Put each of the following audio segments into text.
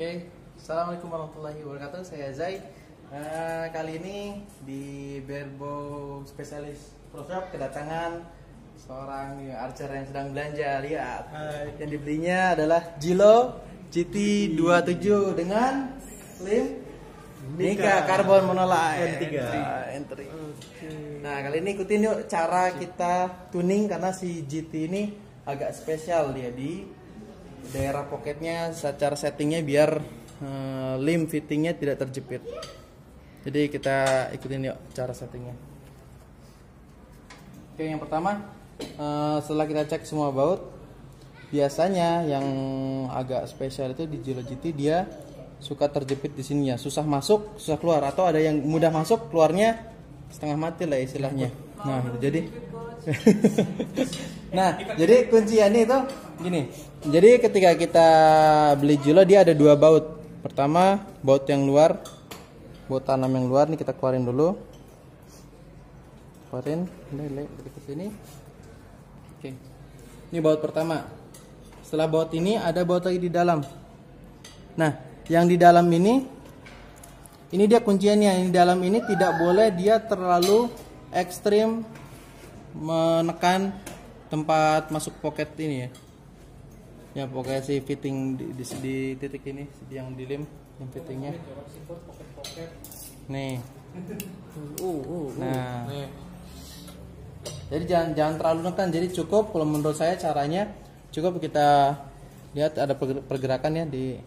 Oke, assalamualaikum warahmatullahi wabarakatuh. Saya Zai. Eh, kali ini di Berbo Spesialis Pro Shop kedatangan seorang archer yang sedang belanja. Lihat, yang dibelinya adalah Jilo GT27 dengan lim Nika Carbon Monolight N3. N3. Nah kali ini ikutin yuk cara kita tuning karena si GT ini agak spesial dia di daerah pocketnya secara settingnya biar eh, lim fittingnya tidak terjepit. Jadi kita ikutin yuk cara settingnya. Oke yang pertama eh, setelah kita cek semua baut, biasanya yang agak spesial itu di Giro GT dia suka terjepit di sininya, susah masuk, susah keluar atau ada yang mudah masuk, keluarnya setengah mati lah istilahnya. Nah, jadi Nah, jadi kunciannya itu gini. Jadi ketika kita beli Gilo dia ada dua baut. Pertama, baut yang luar, baut tanam yang luar nih kita keluarin dulu. Keluarin, lele ke sini. Oke. Ini baut pertama. Setelah baut ini ada baut lagi di dalam. Nah, yang di dalam ini ini dia kunciannya. Yang di dalam ini tidak boleh dia terlalu ekstrim menekan tempat masuk pocket ini ya. Ya pokoknya si fitting di, di, di titik ini yang dilim yang fittingnya. Nih. Nah. Jadi jangan jangan terlalu nekan. Jadi cukup kalau menurut saya caranya cukup kita lihat ada perger- pergerakan ya di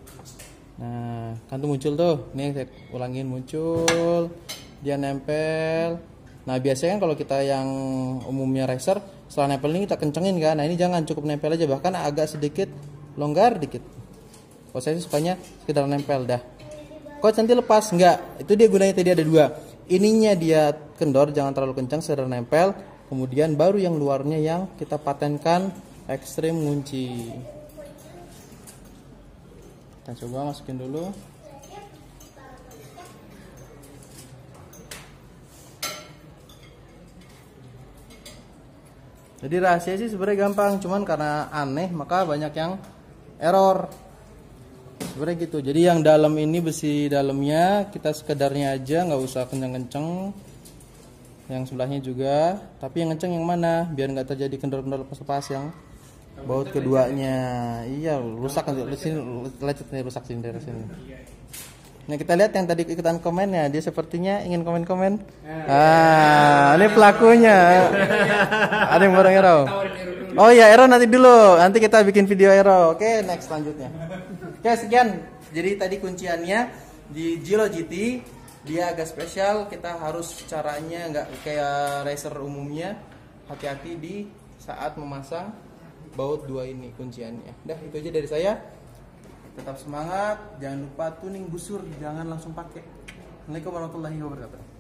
Nah, kan tuh muncul tuh. Nih saya ulangin muncul. Dia nempel. Nah, biasanya kan kalau kita yang umumnya racer, setelah nempel ini kita kencengin kan. Nah, ini jangan cukup nempel aja bahkan agak sedikit longgar dikit. Kalau saya sukanya sekedar nempel dah. Kok nanti lepas? Enggak. Itu dia gunanya tadi ada dua. Ininya dia kendor jangan terlalu kencang sekedar nempel. Kemudian baru yang luarnya yang kita patenkan ekstrim ngunci. Kita coba masukin dulu. Jadi rahasia sih sebenarnya gampang, cuman karena aneh maka banyak yang error. Sebenarnya gitu. Jadi yang dalam ini besi dalamnya kita sekedarnya aja, nggak usah kenceng-kenceng. Yang sebelahnya juga, tapi yang kenceng yang mana? Biar nggak terjadi kendor-kendor lepas-lepas yang baut keduanya. Iya, rusak nanti sini lecet nih rusak sini dari sini. Nah kita lihat yang tadi ikutan komennya, dia sepertinya ingin komen-komen. Ah, ini pelakunya. Ada yang bareng Ero. Oh iya Ero nanti dulu, nanti kita bikin video Ero. Oke next selanjutnya. Oke sekian. Jadi tadi kunciannya di Gilo GT dia agak spesial. Kita harus caranya nggak kayak racer umumnya. Hati-hati di saat memasang baut dua ini kunciannya. Dah itu aja dari saya. Tetap semangat, jangan lupa tuning busur, jangan langsung pakai. Assalamualaikum warahmatullahi wabarakatuh.